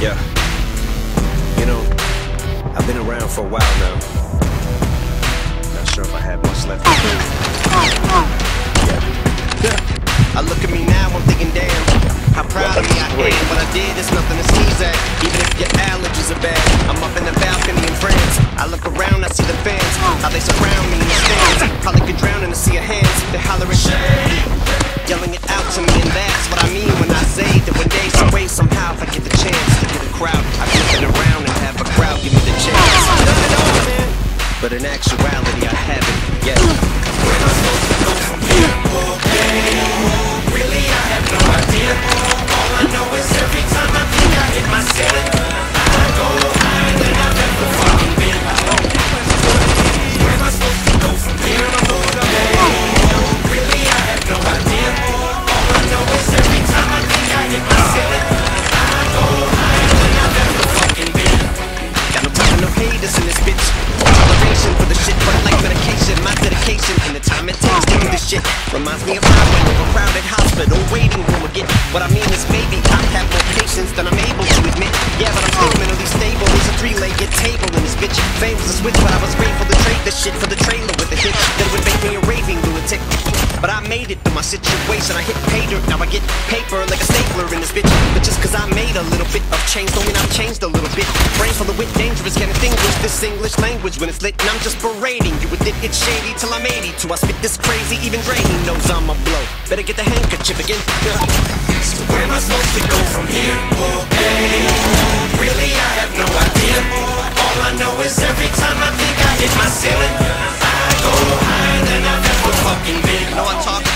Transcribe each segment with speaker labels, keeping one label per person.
Speaker 1: Yeah. You know, I've been around for a while now. Not sure if I have much left. Yeah. I look at me now, I'm thinking, damn, how proud of me I am. What I did is nothing But in actuality, I haven't yet. Shit reminds me of I went overcrowded hospital waiting room again. What I mean is maybe I have more patience than I'm able to admit. Yeah, but I'm still stable. There's a three-legged table in this bitch. Fame was a switch, but I was grateful to trade the shit for the trailer with the hit that would make me a raving lunatic. But I made it through my situation. I hit pay dirt, now I get paper like a stapler in this bitch. But just cause I made a little bit of change, don't mean I've changed a little bit. Brain full of wit, dangerous, can't distinguish this English language when it's lit. And I'm just berating you with it, it's shady till I'm 82. I spit this crazy, even Dre, knows I'm a blow. Better get the handkerchief again.
Speaker 2: So where am I supposed to go from here?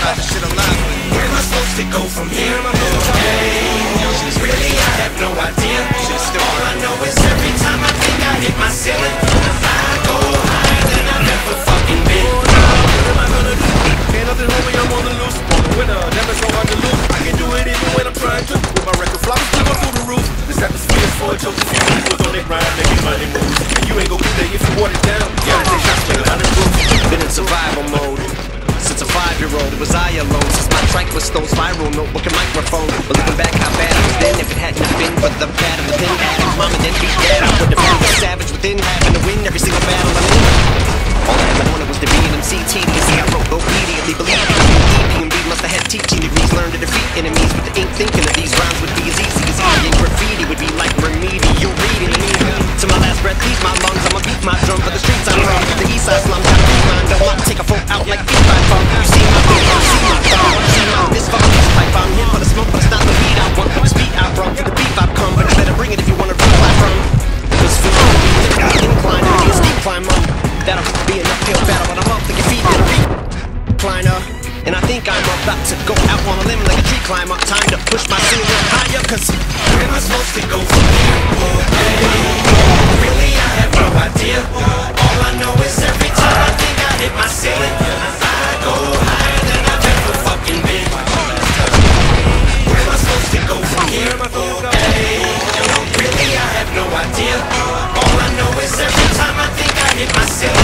Speaker 1: About this shit a lot,
Speaker 2: Where am I supposed to go from here? Okay. Really, I have no idea. All I know is every time I think I hit my ceiling, I go higher than I've ever fucking been. What am I gonna do?
Speaker 3: Ain't nothing homie, I'm on the loose. Winner, never so hard to lose. I can do it even when I'm trying to. With my record flopping, go through the roof. This atmosphere is for jokes. Few
Speaker 1: stole spiral notebook and microphone. But looking back, how bad I was then. If it hadn't been for the the thing, addict, mama didn't be dead. I would have been the savage within, having to win every single battle I'm in. All I ever wanted was to be an MC tedious. I wrote obediently, believing in EPMD. Must have had teaching degrees, learned to defeat enemies. But the ain't thinking of these rhymes would be as easy as. And graffiti would be like remedial reading. To my last breath, leave my lungs. I'ma beat up to go out on a limb like a tree climber. Time to push my ceiling higher, cause am I supposed to go from here? Or really, I have no idea. All I know is every time I think I hit my ceiling, I go higher than I've ever fucking been.
Speaker 2: Where am I supposed to go from here? Oh, really, I have no idea. All I know is every time I think I hit my ceiling.